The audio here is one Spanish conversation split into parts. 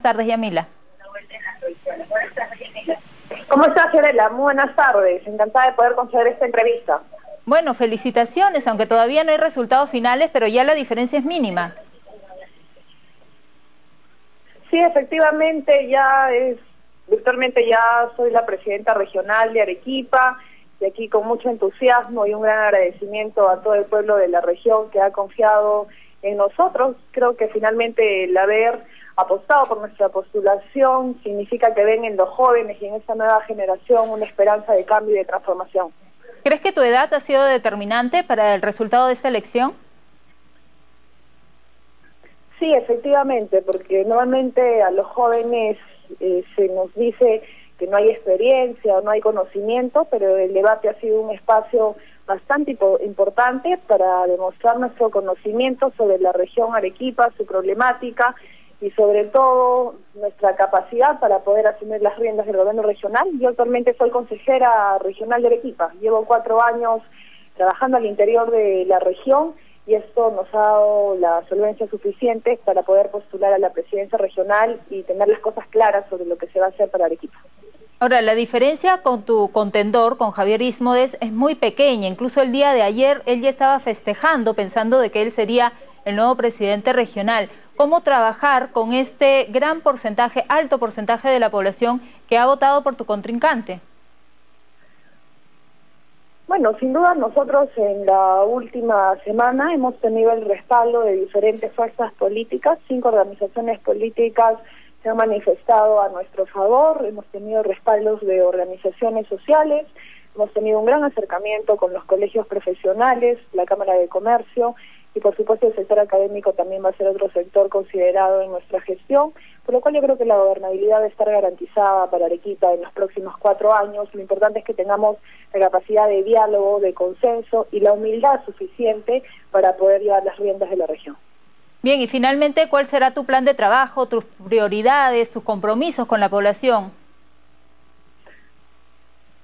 Buenas tardes, Yamila. ¿Cómo estás, Fiorella? Muy buenas tardes. Encantada de poder conceder esta entrevista. Bueno, felicitaciones, aunque todavía no hay resultados finales, pero ya la diferencia es mínima. Sí, efectivamente, ya es, virtualmente ya soy la presidenta regional de Arequipa y aquí con mucho entusiasmo y un gran agradecimiento a todo el pueblo de la región que ha confiado en nosotros. Creo que finalmente el haber apostado por nuestra postulación significa que ven en los jóvenes y en esta nueva generación una esperanza de cambio y de transformación. ¿Crees que tu edad ha sido determinante para el resultado de esta elección? Sí, efectivamente, porque normalmente a los jóvenes eh, se nos dice que no hay experiencia o no hay conocimiento, pero el debate ha sido un espacio bastante importante para demostrar nuestro conocimiento sobre la región Arequipa, su problemática y sobre todo nuestra capacidad para poder asumir las riendas del gobierno regional. Yo actualmente soy consejera regional de Arequipa, llevo cuatro años trabajando al interior de la región y esto nos ha dado la solvencia suficiente para poder postular a la presidencia regional y tener las cosas claras sobre lo que se va a hacer para Arequipa. Ahora, la diferencia con tu contendor, con Javier Ismodes, es muy pequeña. Incluso el día de ayer él ya estaba festejando, pensando de que él sería el nuevo presidente regional. ¿Cómo trabajar con este gran porcentaje, alto porcentaje de la población que ha votado por tu contrincante? Bueno, sin duda nosotros en la última semana hemos tenido el respaldo de diferentes fuerzas políticas, cinco organizaciones políticas se han manifestado a nuestro favor, hemos tenido respaldos de organizaciones sociales, hemos tenido un gran acercamiento con los colegios profesionales, la Cámara de Comercio y por supuesto el sector académico también va a ser otro sector considerado en nuestra gestión, por lo cual yo creo que la gobernabilidad debe estar garantizada para Arequipa en los próximos cuatro años. Lo importante es que tengamos la capacidad de diálogo, de consenso y la humildad suficiente para poder llevar las riendas de la región. Bien, y finalmente, ¿cuál será tu plan de trabajo, tus prioridades, tus compromisos con la población?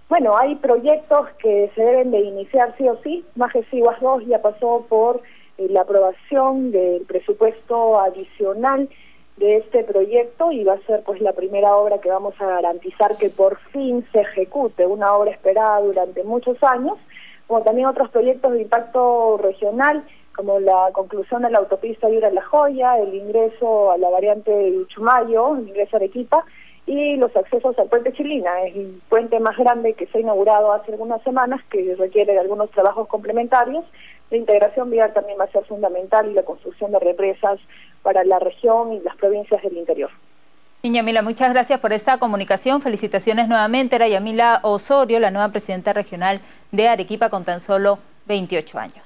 Bueno, hay proyectos que se deben de iniciar sí o sí. Majesiguas 2 ya pasó por la aprobación del presupuesto adicional de este proyecto y va a ser pues la primera obra que vamos a garantizar que por fin se ejecute, una obra esperada durante muchos años, como también otros proyectos de impacto regional como la conclusión de la autopista Yura La Joya, el ingreso a la variante de Uchumayo, el ingreso a Arequipa, y los accesos al puente Chilina, es el puente más grande que se ha inaugurado hace algunas semanas, que requiere de algunos trabajos complementarios. La integración vial también va a ser fundamental y la construcción de represas para la región y las provincias del interior. Yamila, muchas gracias por esta comunicación. Felicitaciones nuevamente. Era Yamila Osorio, la nueva presidenta regional de Arequipa con tan solo 28 años.